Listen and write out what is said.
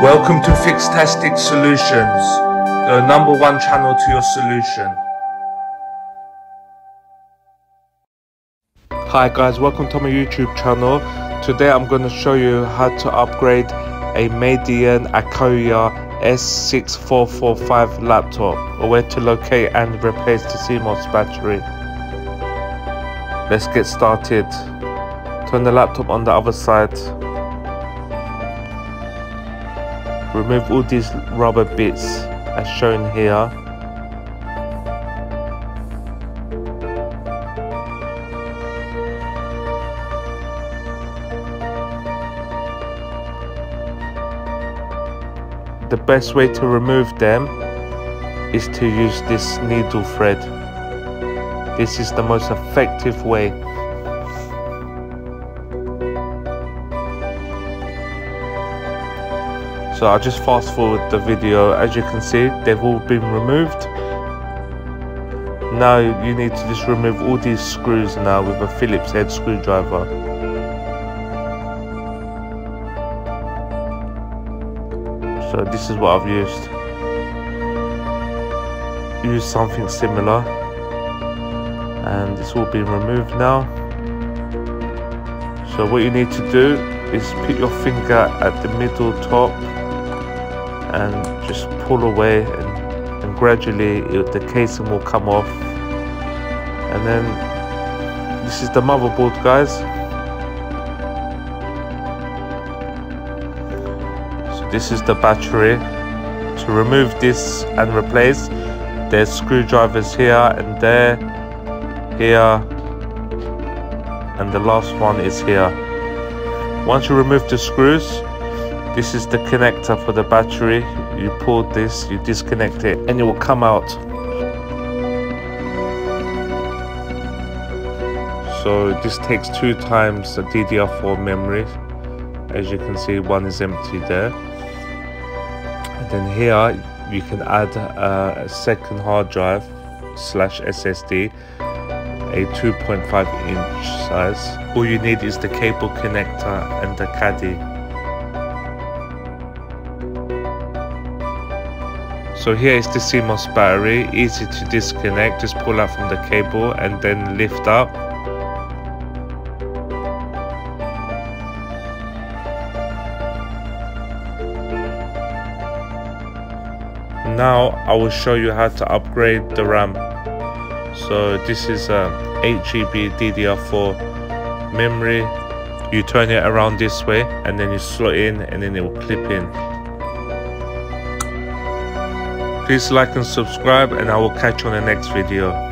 Welcome to Fixtastic Solutions, the number one channel to your solution. Hi guys, welcome to my YouTube channel. Today I'm going to show you how to upgrade a Medion Akoya S6445 laptop or where to locate and replace the CMOS battery. Let's get started. Turn the laptop on the other side remove all these rubber bits as shown here. The best way to remove them is to use this needle thread. This is the most effective way So I'll just fast forward the video. As you can see, they've all been removed. Now you need to just remove all these screws now with a Phillips head screwdriver. So this is what I've used. Use something similar. And it's all been removed now. So what you need to do is put your finger at the middle top and just pull away and, and gradually it, the casing will come off. And then this is the motherboard guys. So this is the battery. To remove this and replace there's screwdrivers here and there here and the last one is here. Once you remove the screws this is the connector for the battery. You pull this, you disconnect it, and it will come out. So this takes two times the DDR4 memory. As you can see, one is empty there. And then here you can add a second hard drive slash SSD, a 2.5 inch size. All you need is the cable connector and the caddy. So here is the CMOS battery, easy to disconnect, just pull out from the cable and then lift up. Now I will show you how to upgrade the RAM. So this is a 8 GB DDR4 memory. You turn it around this way and then you slot in and then it will clip in. Please like and subscribe and I will catch you on the next video.